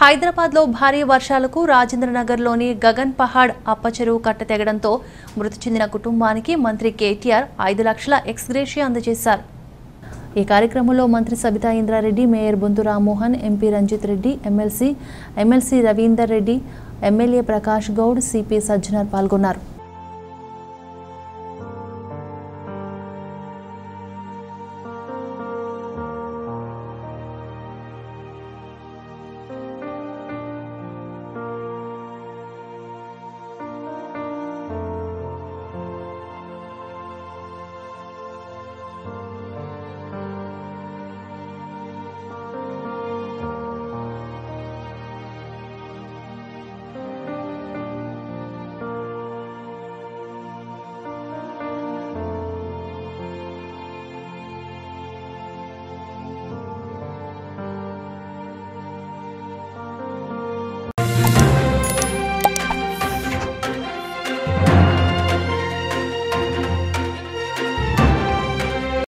హైదరాబాద్లో భారీ వర్షాలకు రాజేంద్రనగర్లోని గగన్ పహాడ్ అప్పచెరువు కట్ట తెగడంతో మృతి చెందిన కుటుంబానికి మంత్రి కేటీఆర్ ఐదు లక్షల ఎక్స్గ్రేషియా అందజేశారు. ఈ కార్యక్రమంలో మంత్రి Sabitha Indra Reddy mayor Bonthu Rammohan MP Ranjith Reddy MLC MLC Ravinder Reddy MLA Prakash Goud CP Sajjanar పాల్గొన్నారు.